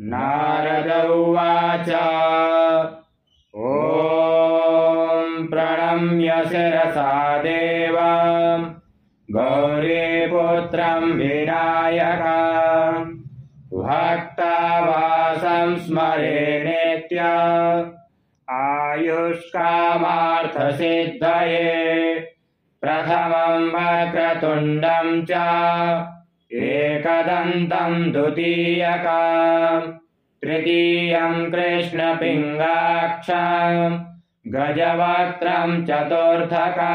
नारद उवाच ॐ प्रणम्य शिरसा देव। गौरीपुत्रम् विनायक। भक्तावासं स्मरे नित्य। आयुष्कामार्थसिद्धये। प्रथमम् वक्रतुण्डम् च एकदन्तम् द्वितीयका। तृतीयम् कृष्णपिङ्गाक्षम् गजवक्त्रम् चतुर्थका।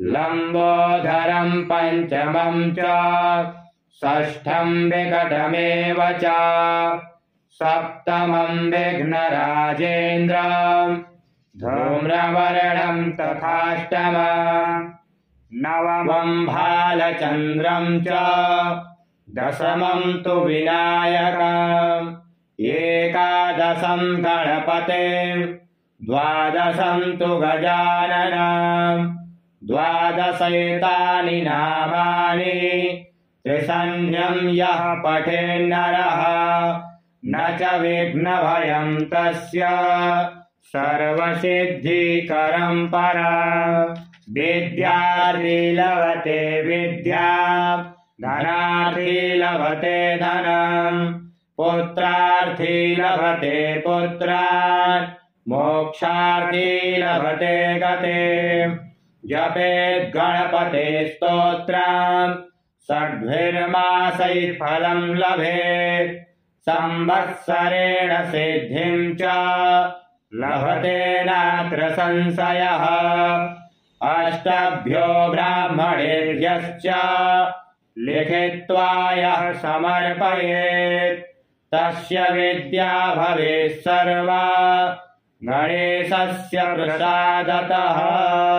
लम्बोधरम् पञ्चमम् च। षष्ठम् विकटमेव च। सप्तमम् विघ्नराजेन्द्र धूम्रवर्णम् तथाष्टम नवमम् भालचन्द्रम् च दशमम् तु विनायकम् एकादशम् गणपते। द्वादशम् तु गजाननम् द्वादशैतानि नामानि। त्रिसन्ध्यम् यः पठेन्नरः न च विघ्नभयम् तस्य सर्वसिद्धिकरम् परा विद्यार्थी लभते विद्या। धनार्थी लभते धनम् पुत्रार्थी लभते पुत्रान्। मोक्षार्थी लभते गते। जपेत् गणपते स्तोत्रम् षड्भिर्मासैः फलम् लभेत्। संवत्सरेण सिद्धिम् च। लभते नात्र संशयः अष्टभ्यो ब्राह्मणेभ्यश्च लिखित्वा यः समर्पयेत्। तस्य विद्या भवेत् सर्वा। गणेशस्य प्रसादतः।